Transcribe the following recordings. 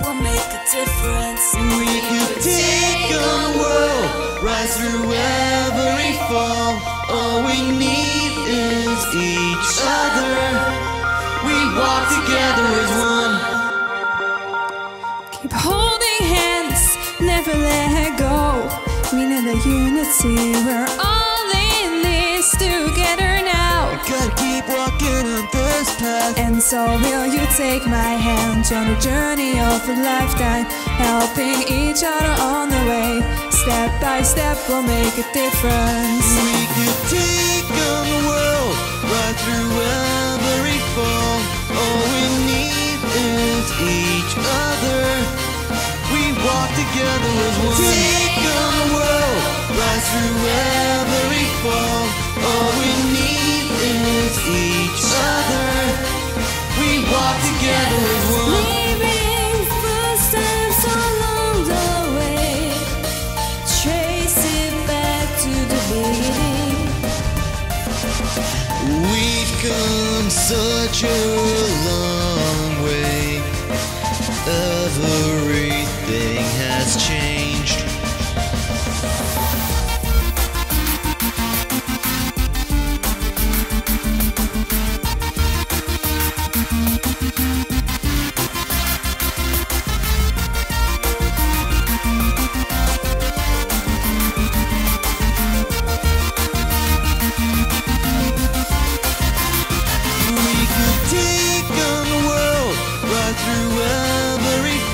we'll make a difference. We could take on the world, rise through every fall. All we need is each other. We walk together as one. Keep holding hands, never let go. We need a unity, we're all in this together path. And so will you take my hand on a journey of a lifetime, helping each other on the way. Step by step, we'll make a difference. We could take on the world, right through every fall. All we need is each other. We walk together as one. Take on the world, rise through every fall. All come such a long way. Everything has changed.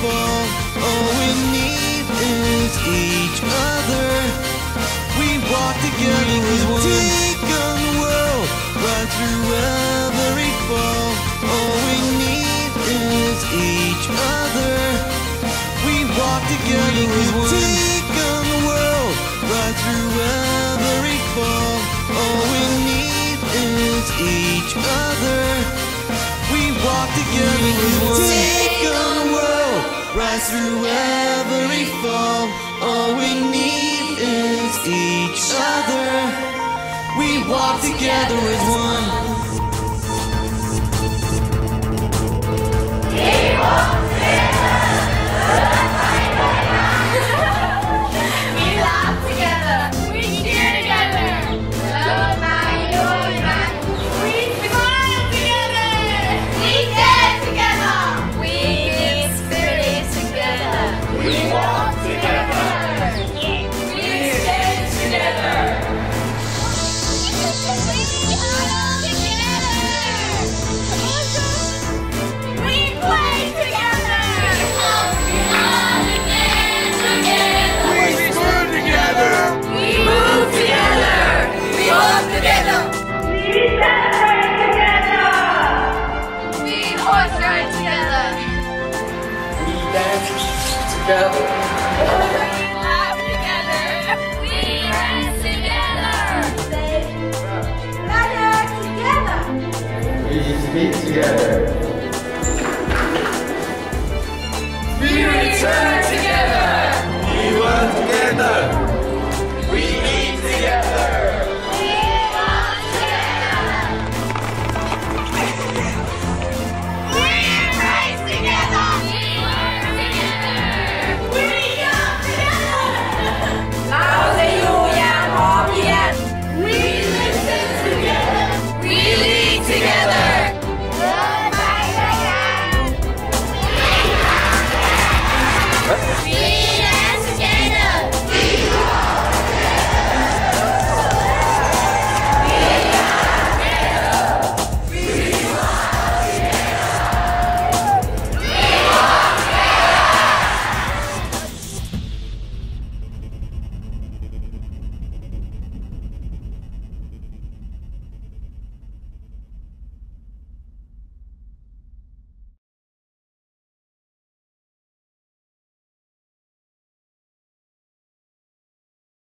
Fall. All we need is each other. We walk together as one. Take on the world right through every fall. All we need is each other. We walk together as one. Take on the world right through every fall. All we need is each other. We walk together as one. Take on the world, rise through every fall. All we need is each other. We walk together as one. We together. We together. We speak together.